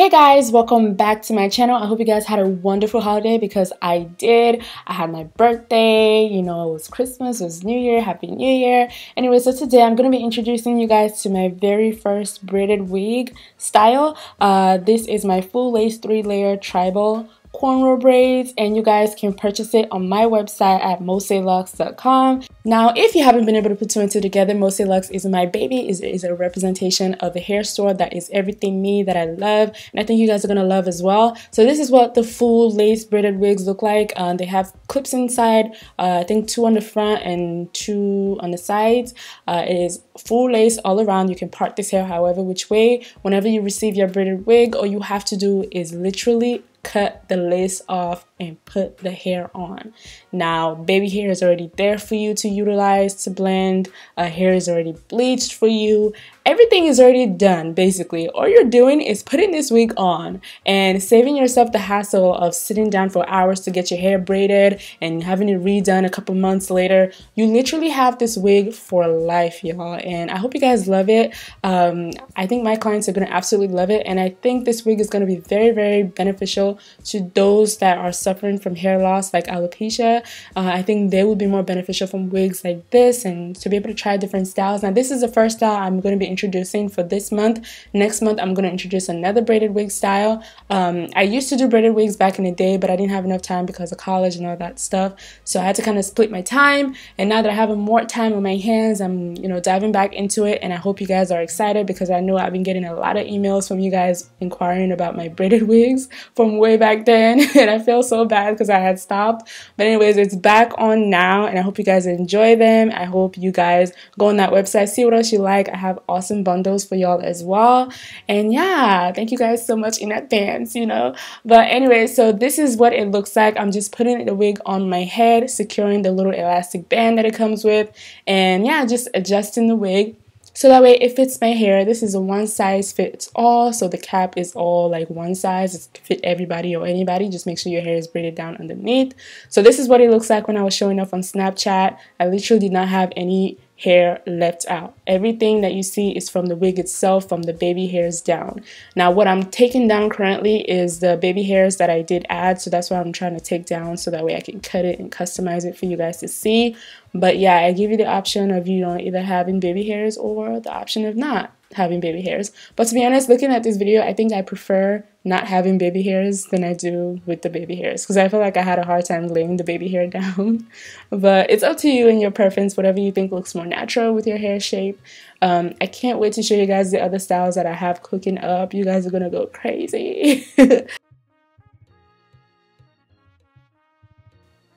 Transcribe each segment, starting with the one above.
Hey guys, welcome back to my channel. I hope you guys had a wonderful holiday because I did. I had my birthday, you know, it was Christmas, it was New Year, Happy New Year. Anyway, so today I'm going to be introducing you guys to my very first braided wig style. Uh, this is my full lace three layer tribal cornrow braids and you guys can purchase it on my website at moseluxe.com. Now, if you haven't been able to put two and two together, Mosé Luxe is my baby, is, is a representation of a hair store that is everything me that I love and I think you guys are going to love as well. So this is what the full lace braided wigs look like. Um, they have clips inside, uh, I think two on the front and two on the sides. Uh, it is full lace all around. You can part this hair however which way. Whenever you receive your braided wig, all you have to do is literally cut the lace off and put the hair on. Now, baby hair is already there for you to utilize to blend. Uh, hair is already bleached for you. Everything is already done, basically. All you're doing is putting this wig on and saving yourself the hassle of sitting down for hours to get your hair braided and having it redone a couple months later. You literally have this wig for life, y'all. And I hope you guys love it. Um, I think my clients are going to absolutely love it. And I think this wig is going to be very, very beneficial to those that are suffering from hair loss like alopecia. Uh, I think they would be more beneficial from wigs like this and to be able to try different styles. Now this is the first style I'm going to be introducing for this month. Next month I'm going to introduce another braided wig style. Um, I used to do braided wigs back in the day but I didn't have enough time because of college and all that stuff. So I had to kind of split my time and now that I have more time on my hands I'm you know diving back into it and I hope you guys are excited because I know I've been getting a lot of emails from you guys inquiring about my braided wigs from way back then and I feel so bad because I had stopped. But anyways, it's back on now and I hope you guys enjoy them. I hope you guys go on that website, see what else you like. I have awesome bundles for y'all as well. And yeah, thank you guys so much in advance, you know. But anyway, so this is what it looks like. I'm just putting the wig on my head, securing the little elastic band that it comes with. And yeah, just adjusting the wig so that way it fits my hair. This is a one size fits all. So the cap is all like one size. It's fit everybody or anybody. Just make sure your hair is braided down underneath. So this is what it looks like when I was showing off on Snapchat. I literally did not have any hair left out. Everything that you see is from the wig itself, from the baby hairs down. Now what I'm taking down currently is the baby hairs that I did add, so that's what I'm trying to take down so that way I can cut it and customize it for you guys to see. But yeah, I give you the option of you know either having baby hairs or the option of not having baby hairs. But to be honest, looking at this video, I think I prefer not having baby hairs than I do with the baby hairs because I feel like I had a hard time laying the baby hair down. but it's up to you and your preference, whatever you think looks more natural with your hair shape. Um, I can't wait to show you guys the other styles that I have cooking up. You guys are gonna go crazy.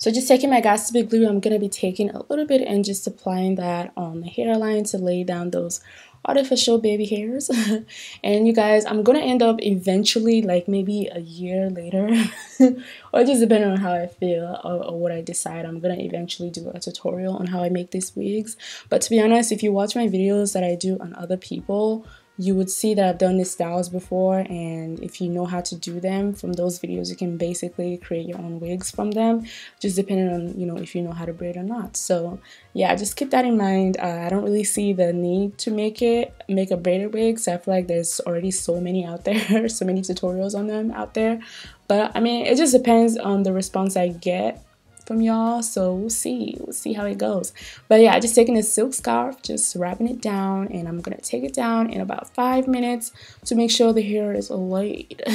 So just taking my Got2b glue, I'm going to be taking a little bit and just applying that on the hairline to lay down those artificial baby hairs. And you guys i'm gonna end up eventually like maybe a year later or just depending on how i feel or, or, what i decide i'm gonna eventually do a tutorial on how i make these wigs. But to be honest if you watch my videos that i do on other people you would see that I've done these styles before and if you know how to do them from those videos you can basically create your own wigs from them just depending on you know if you know how to braid or not. So yeah just keep that in mind. Uh, I don't really see the need to make it make a braided wig so I feel like there's already so many out there so many tutorials on them out there. But I mean it just depends on the response I get from y'all so we'll see. We'll see how it goes. But yeah I just taking a silk scarf just wrapping it down and i'm gonna take it down in about five minutes to make sure the hair is laid.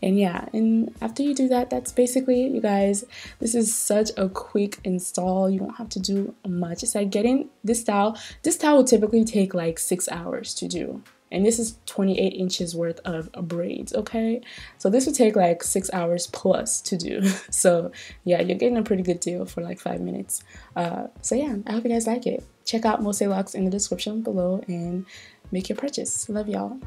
And yeah and after you do that that's basically it you guys. This is such a quick install. You don't have to do much. It's like getting this style this style will typically take like six hours to do and this is 28 inches worth of braids okay? So this would take like six hours plus to do. So yeah you're getting a pretty good deal for like five minutes. Uh, so yeah i hope you guys like it. Check out Mosé Luxe in the description below and make your purchase. Love y'all